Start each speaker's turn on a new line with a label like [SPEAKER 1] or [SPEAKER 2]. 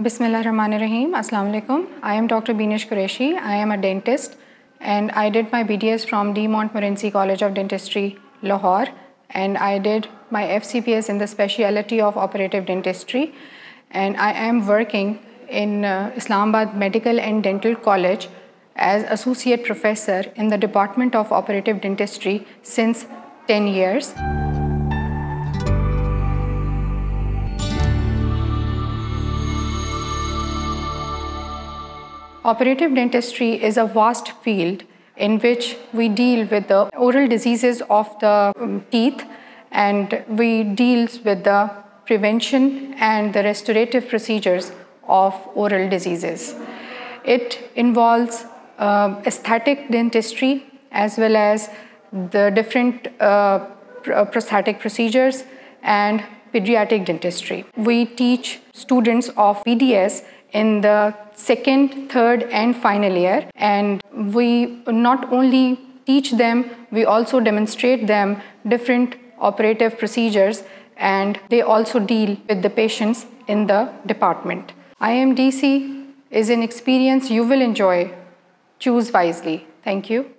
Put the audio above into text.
[SPEAKER 1] Bismillah Rahman Rahim. Assalamu alaikum. I am Dr. Beenish Qureshi. I am a dentist and I did my BDS from De Montmorency College of Dentistry, Lahore. And I did my FCPS in the specialty of operative dentistry. And I am working in uh, Islamabad Medical and Dental College as associate professor in the Department of Operative Dentistry since 10 years. Operative dentistry is a vast field in which we deal with the oral diseases of the um, teeth and we deals with the prevention and the restorative procedures of oral diseases. It involves uh, aesthetic dentistry as well as the different uh, prosthetic procedures and pediatric dentistry. We teach students of BDS in the second, third, and final year. And we not only teach them, we also demonstrate them different operative procedures and they also deal with the patients in the department. IMDC is an experience you will enjoy. Choose wisely. Thank you.